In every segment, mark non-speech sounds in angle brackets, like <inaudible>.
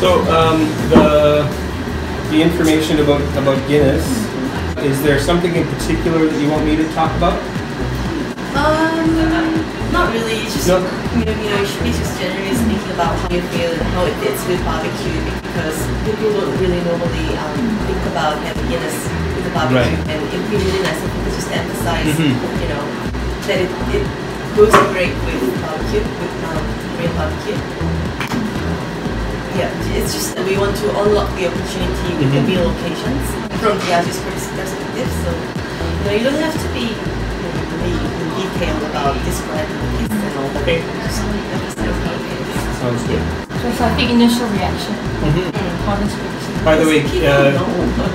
So um, the the information about about Guinness. Is there something in particular that you want me to talk about? Um, not really. It's just No. you know, you know, you should be just generally speaking about how you feel and how it fits with barbecue because people don't really normally um, think about having Guinness with the barbecue, Right. and it would be really nice if people just emphasize, Mhm. you know, that it, it goes great with barbecue, with um, real barbecue. Yeah, it's just that we want to unlock the opportunity with the Mhm. meal locations from the artist's perspective. So, you know, you don't have to be you know, really in detail about describing the piece and all that. Okay. Just emphasize it is. Sounds good. Just I think initial reaction. Mhm. Honest reaction. By the way, uh,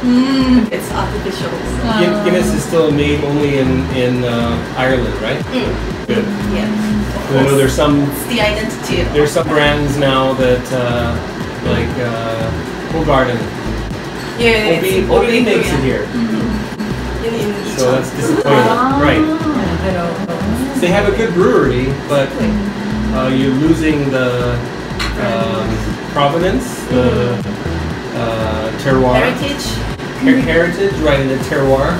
Mm. it's artificial. So. Guinness is still made only in in uh, Ireland, right? Mm, Good. yeah. I know there's some It's the identity there's some brands now that uh, like uh, Garden. yeah, OB, it's OB in makes it Korea. here, In, in so Icheon. that's disappointing. Ah. Right. I know. They have a good brewery, but uh, you're losing the um, provenance, the uh, terroir, Heritage. Her- heritage, right? In the terroir.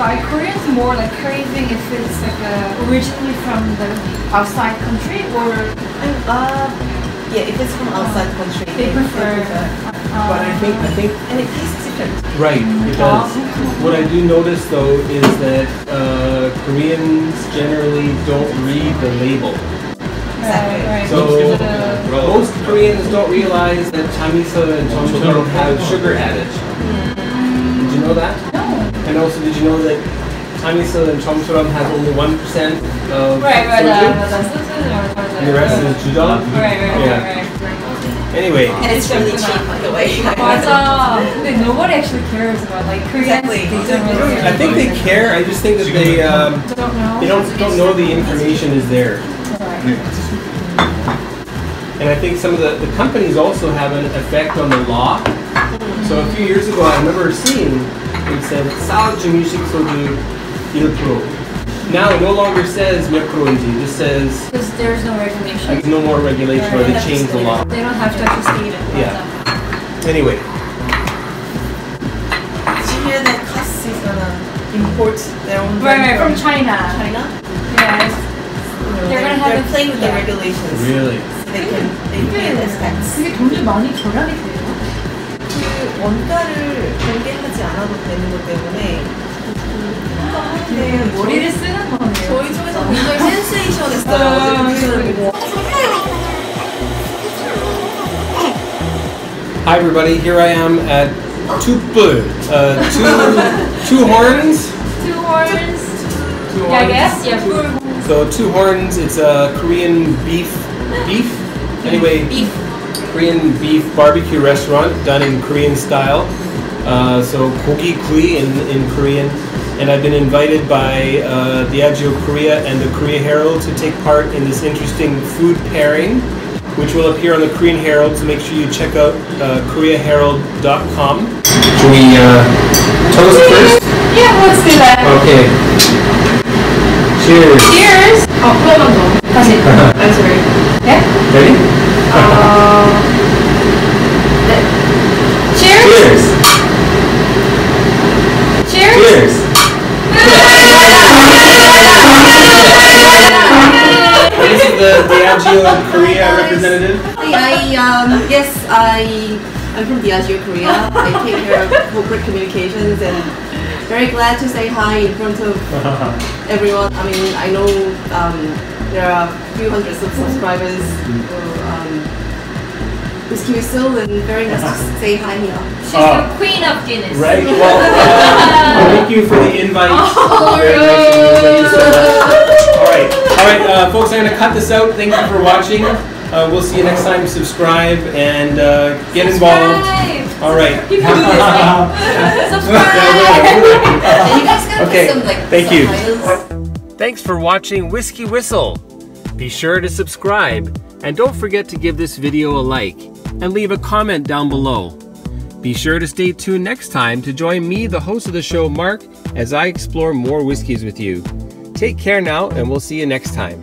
But Koreans more like craving if it's like uh, originally from the outside country or uh, yeah, if it's from outside country, they prefer? Uh, But I think I think and it tastes different. right it does. What I do notice though is that uh, Koreans generally don't read the label. Exactly. Right, right. So The- most Koreans don't realize that chamisa and jeoncheon have sugar added. Did you know that? And also, did you know that Anisil and Chamsuram has only 1% of Right, right, uh, And the rest is Judah. Right, right, right. Anyway. And it's really cheap, by the way. But uh, no one actually cares about like Koreans. Exactly. I think they care. I just think that they um, don't know. They don't don't know the information is there. And I think some of the, the companies also have an effect on the law. So a few years ago, I remember seeing it said Sal Jamishik Sodu Ilpro. Now it no longer says micro. It just says. Because there's no regulation. There's no more regulation or they change the law. They don't have to actually state it. Yeah. Anyway. Did you hear that class is gonna import their own. Right, right, from China. China? Yes. They're, they're, have to play with yeah. the regulations. Really? So they can they can less tax. 원가를 공개하지 않아도 되는 것 때문에 네, 머리를 쓰는 거네요. 저희 쪽에서 굉장히 센세이션했어요. 아, 어제 그 기사를 보고. Hi everybody, here I am at Tupu. Uh, two, two horns. Two horns. Two Yeah, I horns. guess. Yeah, two So two horns. It's a Korean beef, beef. Anyway, Beef. Korean beef barbecue restaurant done in Korean style. Uh, so kogi kui in, in Korean. And I've been invited by uh, Diageo Korea and the Korea Herald to take part in this interesting food pairing, which will appear on the Korean Herald. So make sure you check out uh, KoreaHerald.com. Should we uh, toast first? Yeah, let's do that. Okay. Cheers. Cheers. 어, 그거만 더. 다시. I'm sorry. 네? Ready? 어. 네. Cheers. Cheers. Cheers. Cheers. This is the Diageo Korea representative. I um yes I I'm from Diageo Korea. I take care of corporate communications and very glad to say hi in front of <laughs> everyone. I mean I know um, there are a few hundreds of subscribers who um, WhiskyWhistle and very nice to <laughs> say hi here. She's Oh. the queen of Guinness. Right. Well, uh, <laughs> thank you for the invite. Very nice of you. Thank you so much. All right. All right, uh, folks. I'm going to cut this out. Thank you for watching. Uh, we'll see you next time. Subscribe and uh, get involved. Subscribe. All right. <laughs> People do this thing. <laughs> Subscribe. <laughs> And you guys gotta Okay, put some like thank you. subtitles. Thanks for watching WhiskyWhistle. Be sure to subscribe and don't forget to give this video a like and leave a comment down below. Be sure to stay tuned next time to join me, the host of the show, Mark, as I explore more whiskeys with you. Take care now, and we'll see you next time.